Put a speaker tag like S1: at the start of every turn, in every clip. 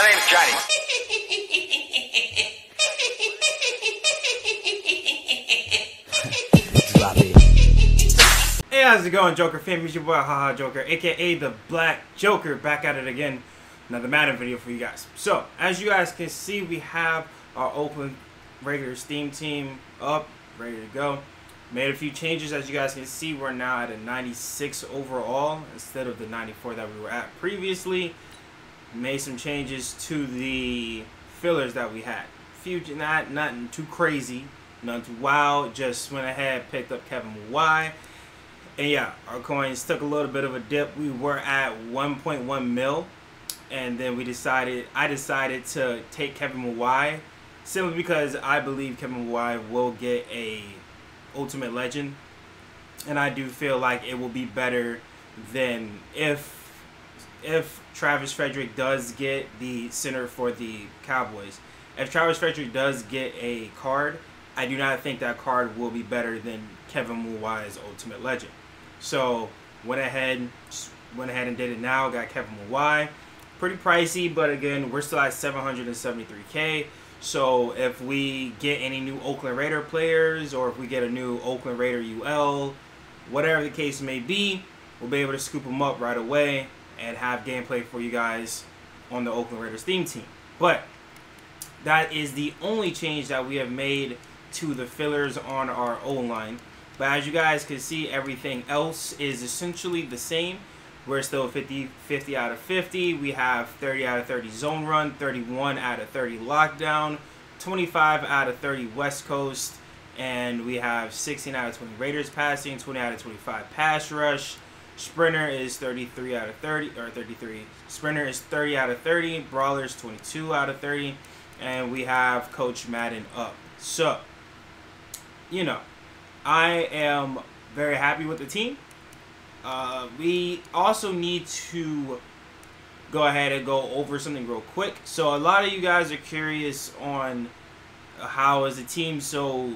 S1: My name's Johnny.
S2: Hey, how's it going, Joker fam? It's your boy, Haha Joker, aka the Black Joker, back at it again. Another Madden video for you guys. So, as you guys can see, we have our open regular theme team up, ready to go. Made a few changes, as you guys can see, we're now at a 96 overall instead of the 94 that we were at previously. Made some changes to the fillers that we had. Not nothing too crazy, nothing too wild. Just went ahead, picked up Kevin Y. And yeah, our coins took a little bit of a dip. We were at 1.1 mil, and then we decided. I decided to take Kevin Mawae, simply because I believe Kevin Mawae will get a Ultimate Legend, and I do feel like it will be better than if if Travis Frederick does get the center for the Cowboys. If Travis Frederick does get a card, I do not think that card will be better than Kevin Mawae's Ultimate Legend. So went ahead, went ahead and did it now. Got Kevin Muwai. Pretty pricey, but again, we're still at 773k. So if we get any new Oakland Raider players, or if we get a new Oakland Raider UL, whatever the case may be, we'll be able to scoop them up right away and have gameplay for you guys on the Oakland Raiders theme team. But that is the only change that we have made to the fillers on our O line. But as you guys can see, everything else is essentially the same. We're still 50, 50 out of 50. We have 30 out of 30 zone run, 31 out of 30 lockdown, 25 out of 30 West Coast, and we have 16 out of 20 Raiders passing, 20 out of 25 pass rush. Sprinter is 33 out of 30, or 33. Sprinter is 30 out of 30. Brawlers 22 out of 30. And we have Coach Madden up. So, you know, I am very happy with the team. Uh, we also need to go ahead and go over something real quick. So a lot of you guys are curious on how is the team so,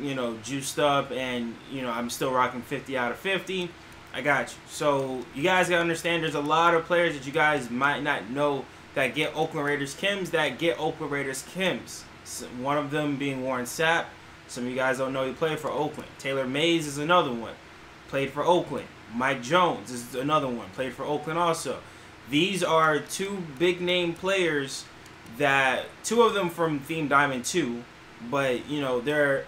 S2: you know, juiced up and, you know, I'm still rocking 50 out of 50. I got you. So you guys gotta understand there's a lot of players that you guys might not know that get Oakland Raiders chems that get Oakland Raiders chems. One of them being Warren Sapp. Some of you guys don't know he played for Oakland. Taylor Mays is another one. Played for Oakland. Mike Jones is another one. Played for Oakland also. These are two big name players that two of them from Theme Diamond 2, but you know, they're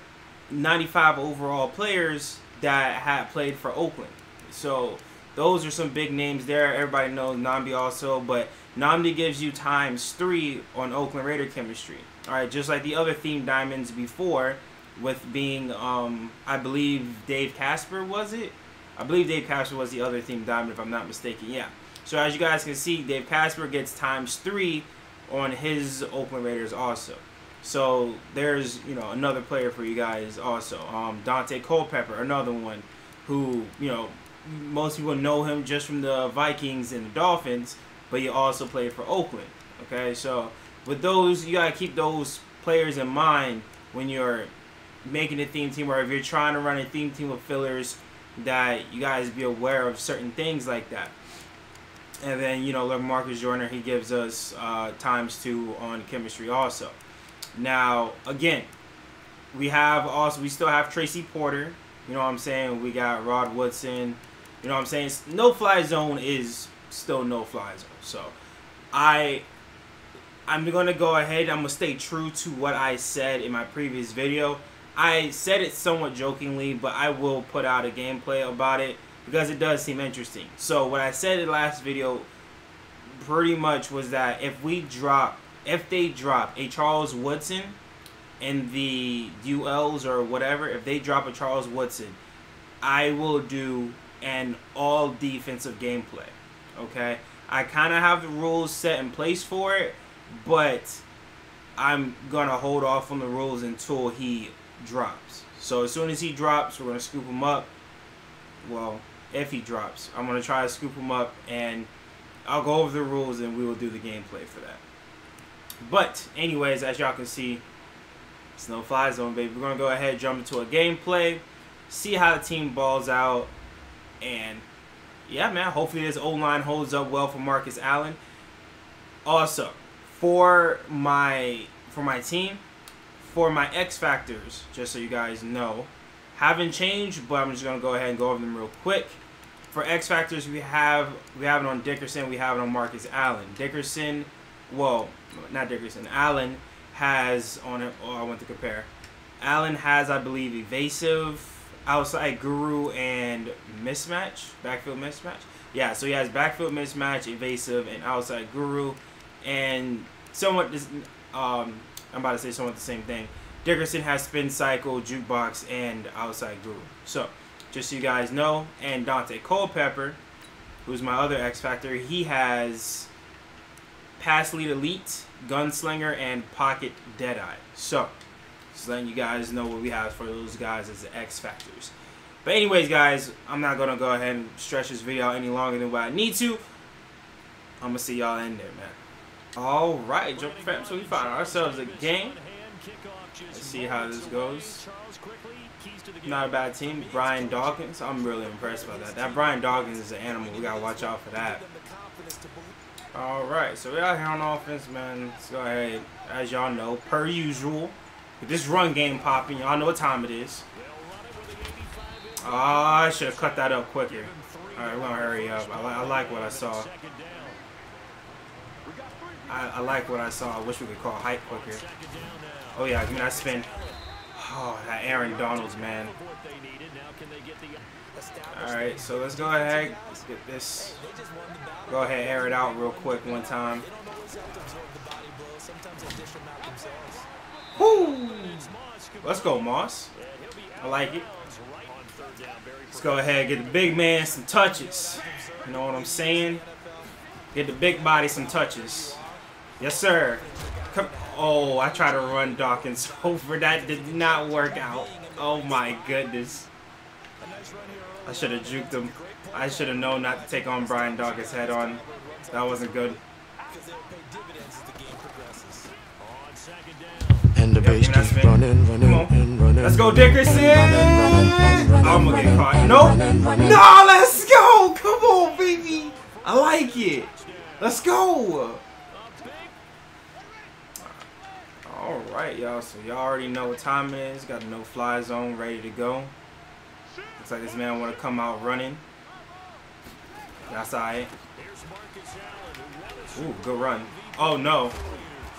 S2: 95 overall players that had played for Oakland. So those are some big names there. Everybody knows Nnamdi also, but Nnamdi gives you times three on Oakland Raider chemistry. All right, just like the other theme diamonds before, with being, um, I believe Dave Casper was it? I believe Dave Casper was the other theme diamond, if I'm not mistaken. Yeah. So as you guys can see, Dave Casper gets times three on his Oakland Raiders also. So there's you know another player for you guys also. Um, Daunte Culpepper, another one, who you know most people know him just from the Vikings and the Dolphins, but he also played for Oakland. Okay, so with those, you gotta keep those players in mind when you're making a theme team, or if you're trying to run a theme team with fillers, that you guys be aware of certain things like that. And then you know, like Marcus Joyner, he gives us uh, times two on chemistry also. Now again, we have also we still have Tracy Porter. You know what I'm saying? We got Rod Woodson. You know what I'm saying? No fly zone is still no fly zone. So I I'm gonna go ahead. I'm gonna stay true to what I said in my previous video. I said it somewhat jokingly, but I will put out a gameplay about it because it does seem interesting. So what I said in the last video pretty much was that if we drop, if they drop a Charles Woodson in the ULs or whatever, if they drop a Charles Woodson, I will do an all defensive gameplay. Okay, I kind of have the rules set in place for it, but I'm gonna hold off on the rules until he drops. So as soon as he drops, we're gonna scoop him up. Well, if he drops, I'm gonna try to scoop him up, and I'll go over the rules, and we will do the gameplay for that. But anyways, as y'all can see, it's no fly zone, baby. We're gonna go ahead, and jump into a gameplay, see how the team balls out, and yeah, man. Hopefully this O line holds up well for Marcus Allen. Also, for my for my team, for my X factors, just so you guys know, haven't changed, but I'm just gonna go ahead and go over them real quick. For X factors, we have we have it on Dickerson, we have it on Marcus Allen. Dickerson, well, not Dickerson, Allen has on it. Oh, I want to compare. Allen has, I believe, evasive, outside guru, and mismatch, backfield mismatch. Yeah, so he has backfield mismatch, evasive, and outside guru, and somewhat. Um, I'm about to say somewhat the same thing. Dickerson has spin cycle, jukebox, and outside guru. So, just so you guys know, and Daunte Culpepper, who's my other X Factor, he has pass lead elite, gunslinger, and pocket deadeye. So, just letting you guys know what we have for those guys as the X Factors. But anyways, guys, I'm not going to go ahead and stretch this video any longer than what I need to. I'm going to see y'all in there, man. All right, Joker fam. So we found ourselves a game. Let's see how this goes. Not a bad team. Brian Dawkins. I'm really impressed by that. That Brian Dawkins is an animal. We got to watch out for that. All right, so we're out here on offense, man. Let's go ahead. As y'all know, per usual, with this run game popping, y'all know what time it is. Oh, I should have cut that up quicker. All right, we're to hurry up. I, li I like what I saw. I, I, like what I saw. I wish we could call height quicker. Oh, yeah, give me that spin. Oh, that Aaron Donalds, man. Alright, so let's go ahead. Let's get this. Go ahead, air it out real quick one time. Woo! Let's go, Moss. I like it. Let's go ahead and get the big man some touches. You know what I'm saying? Get the big body some touches. Yes, sir. Come. Oh, I tried to run Dawkins over. That did not work out. Oh, my goodness. I should have juked him. I should have known not to take on Brian Dawkins head on. That wasn't good.
S3: Keeps running, running, and running.
S2: Let's go, Dickerson! I'm gonna get caught. Nope. No, let's go! Come on, baby! I like it. Let's go! Alright, y'all. So y'all already know what time it is. Got a no-fly zone ready to go. Looks like this man want to come out running. That's alright. Ooh, good run. Oh, no.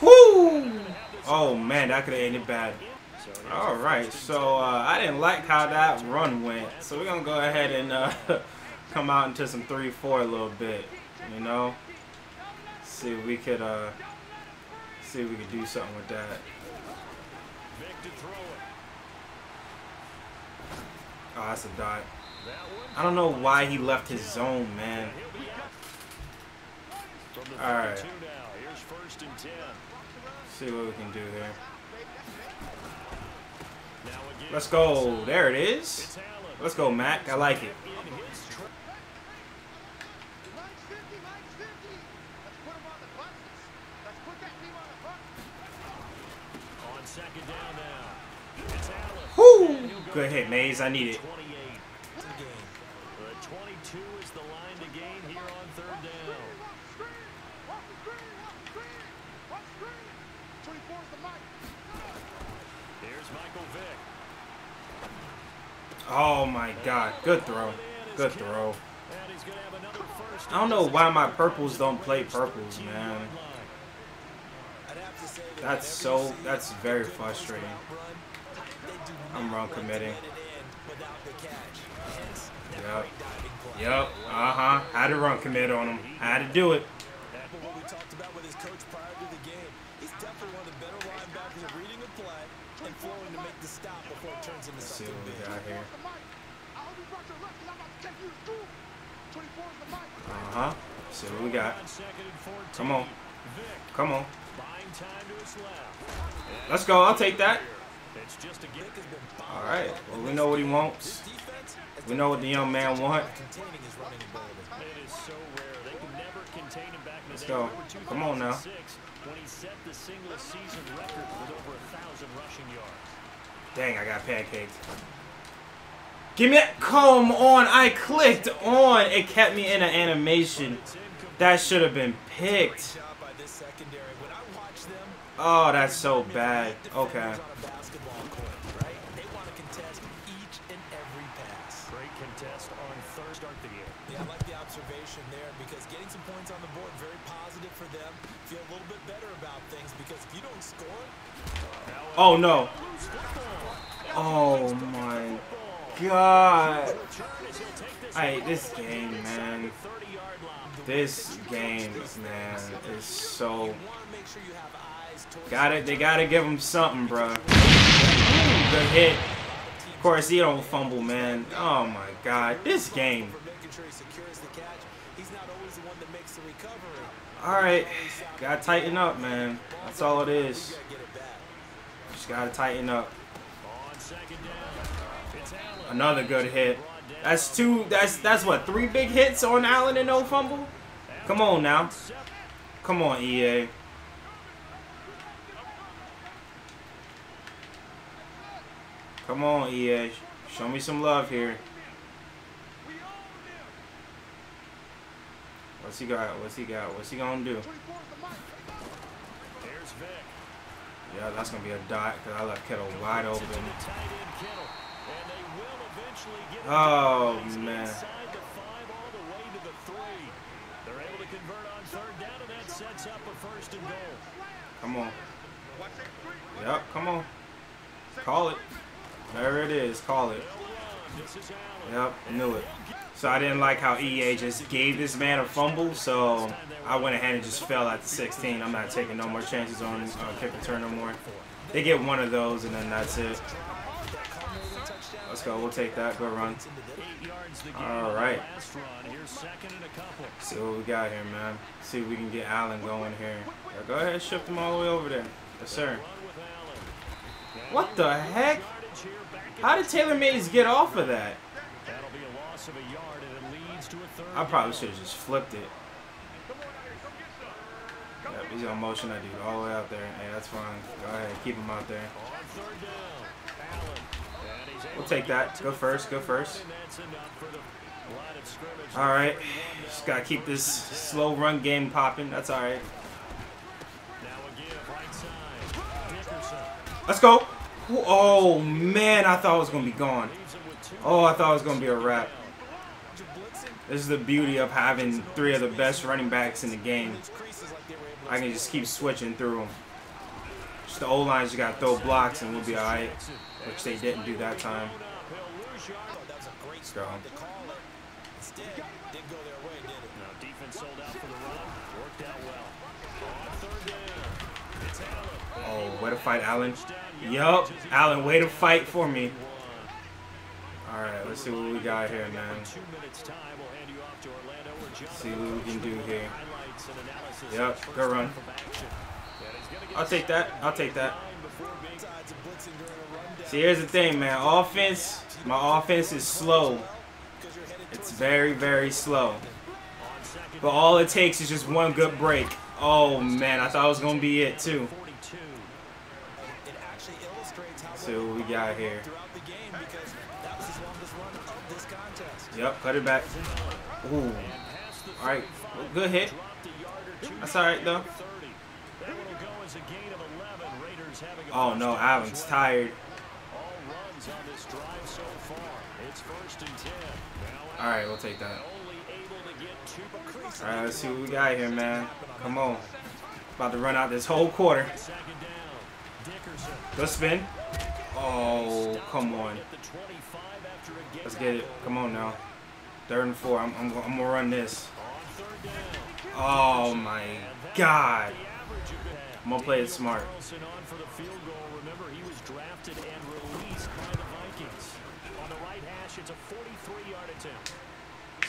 S2: Woo! Oh, man, that could have ended bad. Alright, so uh, I didn't like how that run went. So we're going to go ahead and uh, come out into some 3-4 a little bit. You know? See if we could... Uh, see if we could do something with that. Oh, that's a dot. I don't know why he left his zone, man. Alright. See what we can do here. Let's go. There it is. Let's go, Mac. I like it. Whoo! Good hit, Mays. I need it. Oh my god. Good throw. Good throw. I don't know why my purples don't play purples, man. That's so, that's very frustrating. I'm wrong committing. Yep. Yep. Uh-huh. Had to run commit on him. Had to do it. Let's see what we got here. Uh-huh. See what we got. Come on. Come on. Let's go. I'll take that. All right. Well, we know what he wants. We know what the young man wants. Let's go. Come on now. Dang, I got pancaked. Give me that. Come on. I clicked on. It kept me in an animation. That should have been picked. Oh, that's so bad. Okay.
S4: Yeah, I like the observation there because getting some points on the board very positive for them. Feel a little bit better about things because if you don't score,
S2: Oh no. Oh my god. Hate this game, man. This game, man, is so. Got it. They gotta give him something, bro. Good hit. Of course, he don't fumble, man. Oh my god, this game.
S4: for making sure he secures the catch. He's not always the one that makes the recovery.
S2: All right, gotta tighten up, man. That's all it is. Just gotta tighten up. Another good hit. That's two. That's that's what three big hits on Allen and no fumble. Come on now. Come on, EA. Come on, EA. Show me some love here. What's he got? What's he got? What's he gonna do? Yeah, that's gonna be a dot because I left Kettle wide open. Oh, man.
S5: inside the five all the way to the three. They're able to convert on third down, and that sets up a first and goal.
S2: Come on. Yep, come on. Call it. There it is. Call it.
S5: This is Allen.
S2: Yep, knew it. So I didn't like how EA just gave this man a fumble, so I went ahead and just fell at the 16. I'm not taking no more chances on uh, kick return no more. They get one of those, and then that's it. Let's go. We'll take that. Good run. All
S5: on
S2: right. See what we got here, man. See if we can get Allen going here. Yeah, go ahead, and shift him all the way over there. Yes, sir. What the heck? How did Taylor Mays get off of that? I probably should have just flipped it. Yep, he's gonna motion that dude all the way out there. Hey, that's fine. Go ahead, keep him out there.
S5: On third down, Allen. And he's able
S2: We'll take that. Go first. Go first. All right. Just gotta keep this slow run game popping. That's all right. Let's go. Oh man, I thought it was gonna be gone. Oh, I thought it was gonna be a wrap. This is the beauty of having three of the best running backs in the game. I can just keep switching through them. Just the O lines, you gotta throw blocks and we'll be all right, which they didn't do that time.
S5: He'll lose yard.
S4: That was a great
S2: Let's go.
S4: spot to call it. Instead, didn't go their way, did it?
S5: Now defense sold out for the run. Worked out well. On third down, it's Allen.
S2: Oh, way to fight, Allen. Yup, Allen, way to fight for me. All right, let's see what we got here, man.
S5: Two minutes time. We'll hand you off to Orlando where John
S2: See what we can do here. Yep, good run.
S5: half of action. And he's gonna get
S2: I'll take that. I'll take that. See, here's the thing, man. Offense, my offense is slow. It's very, very slow. But all it takes is just one good break. Oh man, I thought it was gonna be it too.
S5: 42.
S4: It actually illustrates how
S2: See what we got here. Yep, cut it back. Ooh. All right, good hit. That's all right though.
S5: 30. That one will go as a gain of 11. Raiders having a
S2: Oh no, Allen's tired.
S5: All
S2: right, we'll take that.
S5: only able to get two
S2: All right, let's see what we got here, man. Come on. About to run out this whole quarter.
S5: Second down.
S2: Go spin. Oh, come on.
S5: At the 25 after a gain
S2: Let's get it. Come on now. Third and four. I'm, I'm, I'm gonna run this.
S5: on third down.
S2: Oh my God.
S5: The average of the
S2: I'm gonna play it smart.
S5: Carlson on for the field goal. Remember, he was drafted and released by the Vikings. On the right hash, it's a 43-yard attempt.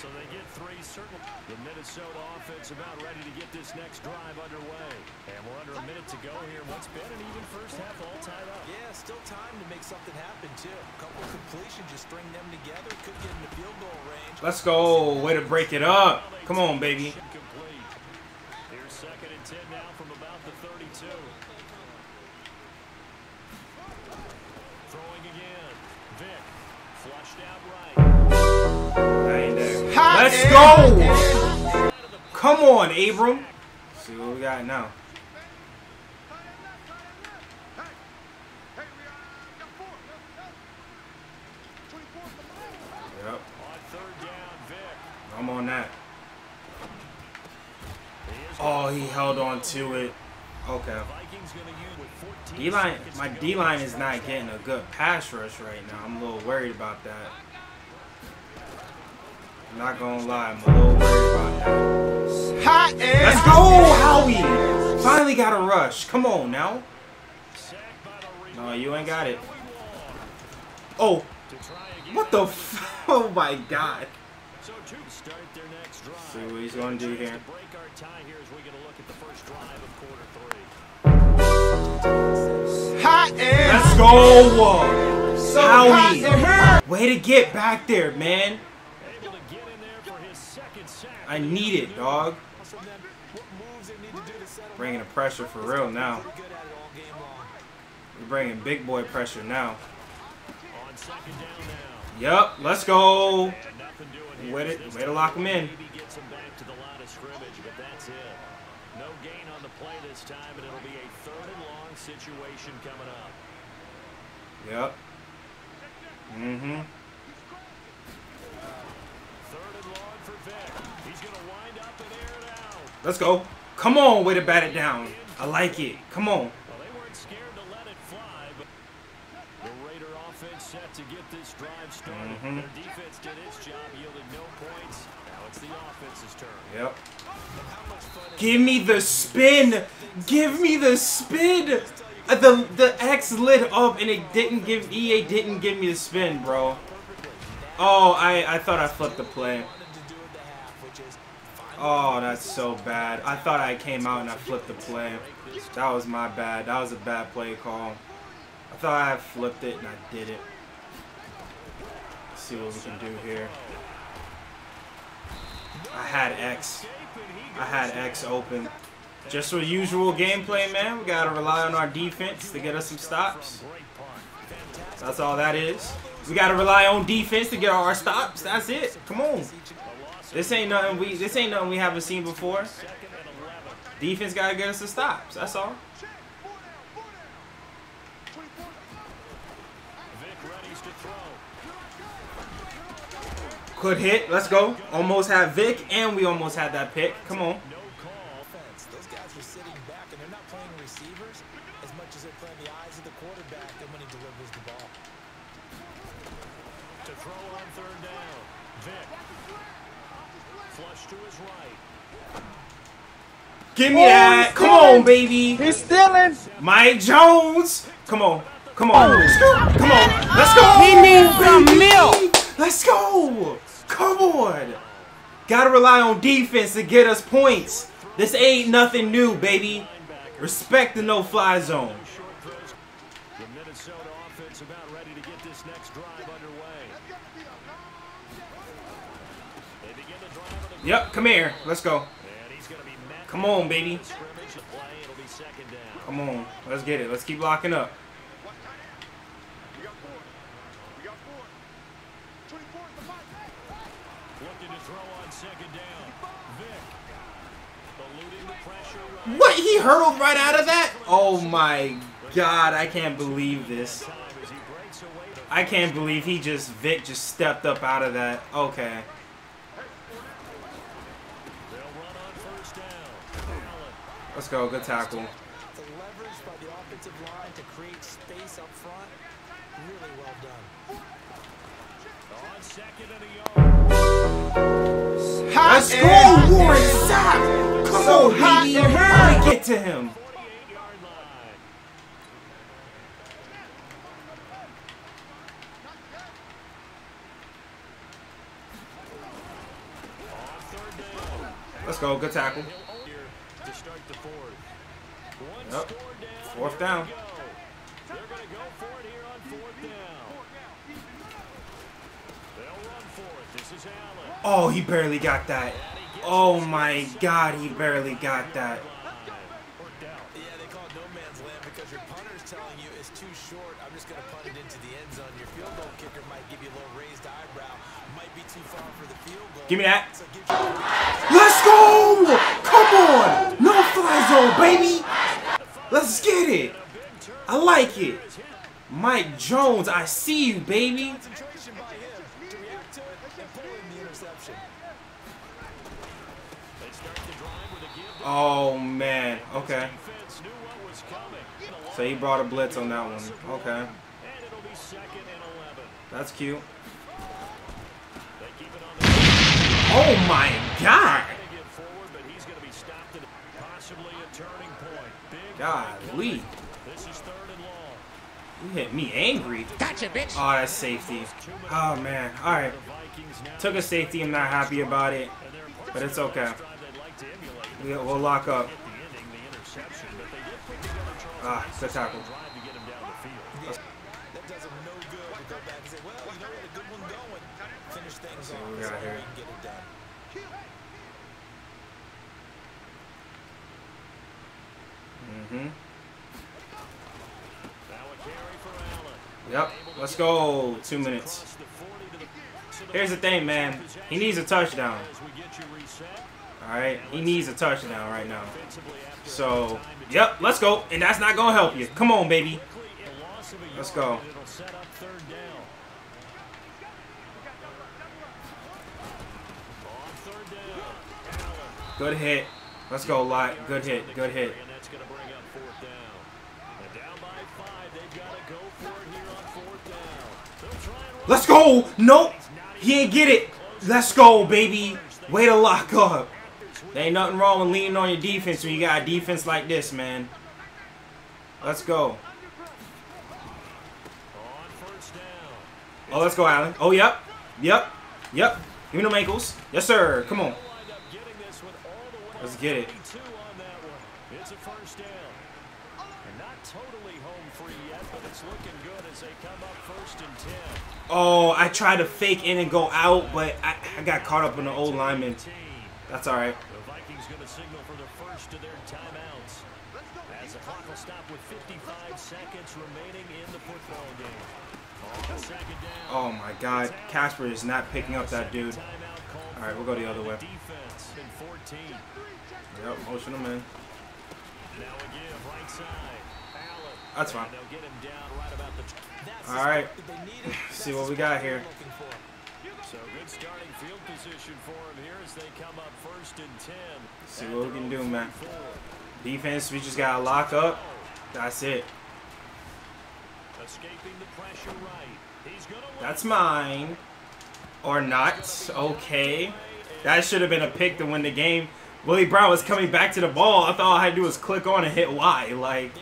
S5: So they get three. Certainly, the Minnesota offense about ready to get this next drive underway. And we're under a minute to go here. What's been an even first half all tied up.
S4: Yeah, still time to make something happen too. A couple completions, just string them together, could get into field goal range.
S2: Let's go. Way to break it up. Come on, baby.
S5: Here's second and 10 now from about the 32. Throwing again. Vic. Flushed out right.
S2: Let's go. Come on, Abram. See what we got now. Yep,
S5: On third down, Vic.
S2: I'm on that. Oh, he held on to it. Okay.
S5: Vikings gonna use with 14
S2: D line, my D line is not getting a good pass rush right now. I'm a little worried about that. Not gonna lie, I'm a little worried about that.
S3: Hot air.
S2: Let's go, Howie! Finally got a rush. Come on now.
S5: Sacked by the
S2: No, you ain't got it. Oh,
S5: To try again.
S2: what the? F oh my God.
S5: So to start their next drive.
S2: See what he's gonna do here.
S5: to break our tie here as we get a look at the first drive of quarter three.
S3: Hot air.
S2: Let's go,
S3: So
S2: Howie. Way to get back there, man. I need it, dog.
S4: From them, what moves they need to do to settle
S2: Bringing the pressure for real now.
S4: Pretty good at it all game long.
S2: We're bringing big boy pressure now.
S5: On second down now.
S2: Yup, let's go.
S5: And nothing doing here.
S2: Way to- way to lock 'em in.
S5: Maybe gets him back to the line of scrimmage, but that's it. No gain on the play this time, and it'll be a third and long situation coming up.
S2: Yep. Mm-hmm.
S5: Third and long for Vic. He's going to wind up and air it out.
S2: Let's go. Come on, way to bat it down. I like it. Come on.
S5: Their defense did its job, yielded no points. Now it's the offense's turn.
S2: Yep. Give me the spin. Give me the spin. Uh, The the X lit up and it didn't give EA didn't give me the spin, bro. Oh, I I thought I flipped the play.
S4: wanted to do at the half, which is find
S2: Oh, that's so bad. I thought I came out and I flipped the play. That was my bad. That was a bad play call. I thought I flipped it and I did it. Let's see what we can do here. I had X. I had X open. Just for usual gameplay, man. We gotta rely on our defense to get us some stops. That's all that is. We gotta rely on defense to get our stops. That's it. Come on. This ain't nothing we this ain't nothing we haven't seen before. Defense gotta get us the stops. That's all. Could hit. Let's go. Almost had Vic, and we almost had that pick. Come on.
S5: No call.
S4: offense. Those guys are sitting back and they're not playing receivers as much as they're playing the eyes of the quarterback and when he delivers the ball.
S5: To throw on third down. Vic. Flush to his right.
S2: Give me oh, that. Come on, baby.
S3: He's stealing.
S2: Mike Jones. Come on. Come on. Oh. Come on. Let's go.
S3: He needs some milk.
S2: Let's go. Come on. Gotta rely on defense to get us points. This ain't nothing new, baby. Respect the no-fly zone.
S5: The Minnesota offense about ready to get this next drive underway. They begin the drive on the
S2: Yep, come here. Let's go.
S5: And he's going to be met
S2: Come on, baby. Come on. Let's get it. Let's keep locking up. What? He hurtled right out of that? Oh my god, I can't believe this. I can't believe he just, Vic just stepped up out of that. Okay.
S5: They'll run on first down. Allen.
S2: Let's go. Good tackle.
S4: The leverage by the offensive line to create space up front, really well done.
S5: On second and a yard.
S2: Let's go, Warren Sapp. Come
S3: So
S2: on,
S3: hot hurt.
S2: Get to him.
S5: 48-yard line. On third down.
S2: Let's go. Good tackle.
S5: Here to start the fourth. One
S2: Yep.
S5: score down.
S2: Fourth
S5: here
S2: down.
S5: go. They're going to go for it here on fourth down. They'll run for it. This is Allen.
S2: Oh, he barely got that. Oh my god, he barely got that.
S5: Worked out.
S4: Yeah, they call it no man's land because your punter's telling you it's too short. I'm just going to punt it into the end zone. Your field goal kicker might give you a little raised eyebrow. Might be too far for the field goal.
S2: Give me that.
S4: So it gives you
S2: Let's go! Come on! Fly zone, baby. Let's get it. I like it. Mike Jones, I see you, baby. Oh man. Okay. So he brought a blitz on that one. Okay.
S5: And it'll be second and 11.
S2: That's cute. Oh my god.
S5: Trying to get forward, but he's going to be stopped at possibly a turning point. Big
S2: Golly.
S5: This is third and long.
S2: You hit me angry.
S1: Gotcha, bitch.
S2: Oh, that's safety. Oh man. Alright.
S5: Vikings
S2: Took a safety. I'm not happy about it.
S5: and they're in
S2: But it's okay.
S5: drive they'd like to emulate.
S2: We- We'll lock up.
S5: At the ending, the interception, but they did put together Charles
S2: Ah, good tackle.
S5: drive to get him down the field.
S4: That does him no good to go back and say, well, you know, we had a good one going. Finish things
S2: see
S4: off.
S2: what we
S4: so
S2: got here.
S4: we can get it done.
S2: Mm-hmm. Yep. Let's go. Two minutes.
S5: Across the 40 to the- so the
S2: Here's the thing, man. He needs a touchdown. Alright? He needs a touchdown right now. So, yep, let's go. And that's not going to help you. Come on, baby. Let's go. Good hit. Let's go, Lott. Good hit. Good hit.
S5: And that's going to bring up fourth down. And down by five, they've got to go for it here on fourth down. They'll try and run.
S2: Let's go. Nope. He ain't get it. Let's go, baby. Way to lock up. There ain't nothing wrong with leaning on your defense when you got a defense like this, man. Let's go. Oh, let's go, Allen. Oh, yep. Yep. Yep. Give me them ankles. Yes, sir. Come on. Let's get it.
S5: 22 on that one. It's a first down. And not totally home free yet, but it's looking good as they come up first and 10.
S2: Oh, I tried to fake in and go out, but I, I got caught up in the old lineman. That's all right.
S5: The Vikings going to signal for the first their timeouts. As the clock will stop with 55 seconds remaining in the football game. On second down.
S2: Oh, my God. Casper is not picking up that dude. All right, we'll go the other way.
S5: 14.
S2: Yep, motion him in. That's fine.
S5: And they'll get him down right about the.
S4: That's
S2: All
S4: the
S2: right.
S4: spot that they needed.
S2: See what we got here.
S5: So good starting field position for him here as they come up first and 10.
S2: See what we can do, man. Defense, we just got to lock up. That's it.
S5: Escaping the pressure right. He's gonna
S2: That's mine. Or not. Okay. That should have been a pick to win the game. Willie Brown was coming back to the ball. I thought all I had to do was click on and hit Y. Like,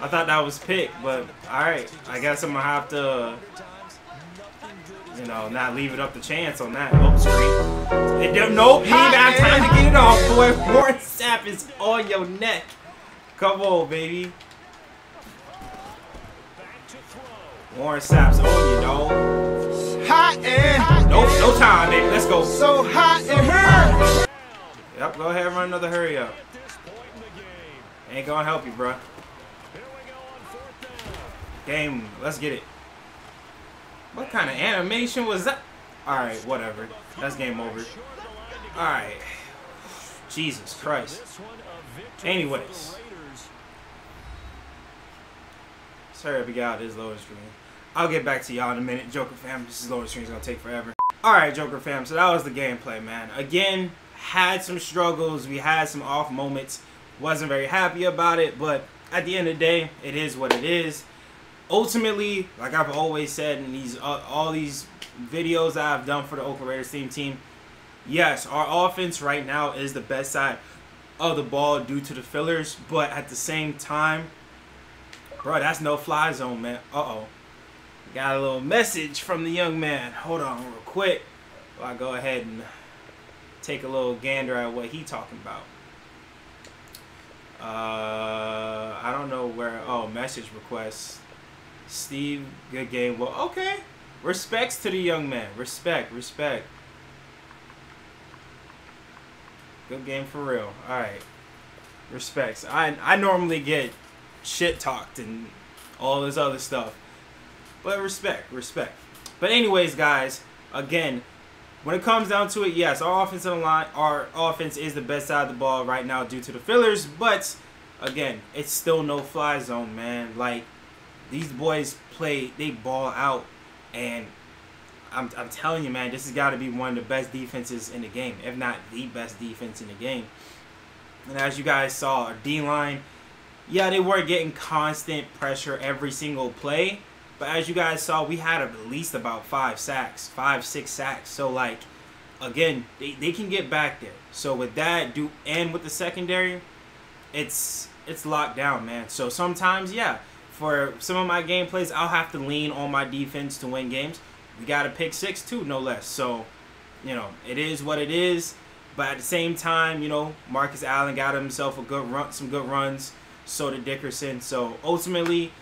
S2: I thought that was pick. But, alright. I guess I'm to have to,
S4: Times, nothing good is
S2: you know, not leave it up to chance on that. Oh, screen. It nope. He didn't have time to get it off, boy. Warren Sapp is on your neck. Come on, baby.
S5: back to throw.
S2: Warren Sapp's on you, dog.
S3: Hot and hot.
S2: Nope, no time, baby. Let's go.
S3: So hot and hurt.
S2: Yep, go ahead and run another hurry up.
S5: At this point in the game.
S2: Ain't gonna help you, bruh.
S5: Here we go on fourth down.
S2: Game, let's get it. What kind of animation was that? Alright, whatever. That's game over. Alright. Jesus Christ. Anyways. Sorry if we got this lower screen. I'll get back to y'all in a minute. Joker fam, this is lower screen's gonna take forever. Alright, Joker fam, so that was the gameplay, man. Again, had some struggles. We had some off moments. Wasn't very happy about it, but at the end of the day, it is what it is. Ultimately, like I've always said in these uh, all these videos I've done for the Oakland Raiders theme team, yes, our offense right now is the best side of the ball due to the fillers, but at the same time, Bro, that's no fly zone, man. Uh oh. Got a little message from the young man. Hold on, real quick. I go ahead and take a little gander at what he talking about. Uh, I don't know where. Oh, message requests. Steve, good game. Well, okay. Respects to the young man. Respect, respect. Good game for real. All right. Respects. I I normally get shit talked and all this other stuff. But respect, respect. But anyways, guys, again, when it comes down to it, yes, our offensive line, our offense is the best side of the ball right now due to the fillers. But again, it's still no fly zone, man. Like these boys play, they ball out, and I'm, I'm telling you, man, this has got to be one of the best defenses in the game, if not the best defense in the game. And as you guys saw, our D line, yeah, they were getting constant pressure every single play. But as you guys saw, we had at least about five sacks, five, six sacks. So, like, again, they, they can get back there. So, with that, do and with the secondary, it's it's locked down, man. So, sometimes, yeah, for some of my gameplays, I'll have to lean on my defense to win games. We got a pick six, too, no less. So, you know, it is what it is. But at the same time, you know, Marcus Allen got himself a good run, some good runs. So did Dickerson. So ultimately,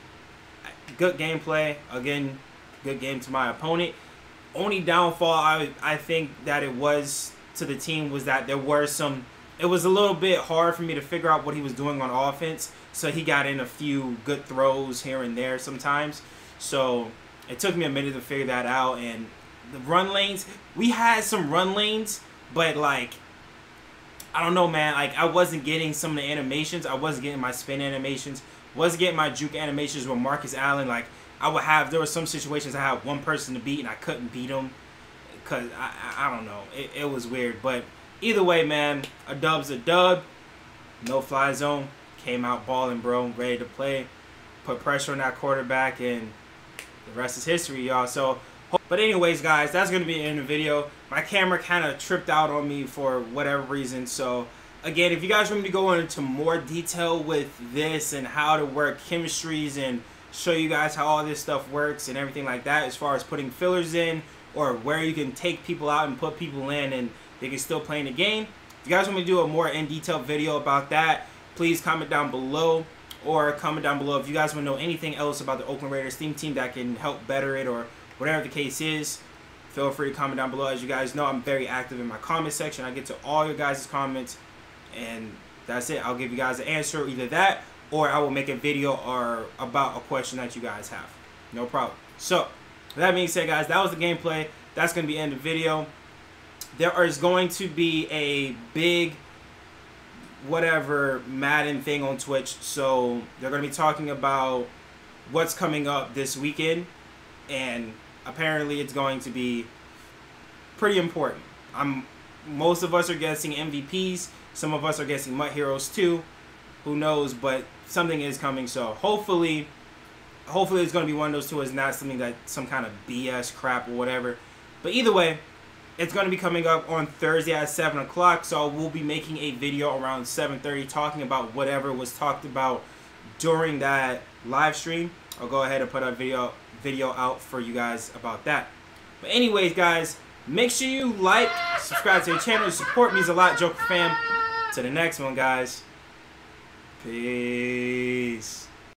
S2: good gameplay. Again, good game to my opponent. Only downfall I I think that it was to the team was that there were some. It was a little bit hard for me to figure out what he was doing on offense. So he got in a few good throws here and there sometimes. So it took me a minute to figure that out. And the run lanes, we had some run lanes, but like I don't know, man. Like I wasn't getting some of the animations. I wasn't getting my spin animations. Wasn't getting my juke animations with Marcus Allen. Like I would have. There were some situations I had one person to beat and I couldn't beat him because I, I, I don't know. It, it was weird, but either way, man, a dub's a dub. No fly zone. Came out balling, bro. Ready to play. Put pressure on that quarterback, and the rest is history, y'all. So but anyways, guys, that's going to be in the video. My camera kind of tripped out on me for whatever reason. So, again, if you guys want me to go into more detail with this and how to work chemistries and show you guys how all this stuff works and everything like that as far as putting fillers in or where you can take people out and put people in and they can still play in the game. If you guys want me to do a more in-detail video about that, please comment down below or comment down below if you guys want to know anything else about the Oakland Raiders theme team that can help better it or whatever the case is, feel free to comment down below. As you guys know, I'm very active in my comment section. I get to all your guys' comments, and that's it. I'll give you guys an answer, either that, or I will make a video or about a question that you guys have. No problem. So, with that being said, guys, that was the gameplay. That's going to be end of the video. There is going to be a big whatever Madden thing on Twitch. So, they're going to be talking about what's coming up this weekend. And apparently it's going to be pretty important. I'm most of us are guessing MVPs. Some of us are guessing MUT Heroes too. Who knows? But something is coming. So hopefully, hopefully it's going to be one of those two. It's not something that some kind of BS crap or whatever. But either way, it's going to be coming up on Thursday at 7 o'clock. So we'll be making a video around 7.30 talking about whatever was talked about during that live stream. I'll go ahead and put a video video out for you guys about that. But anyways, guys, make sure you like, subscribe to the channel. Support means a lot, Joker fam. To the next one, guys. Peace.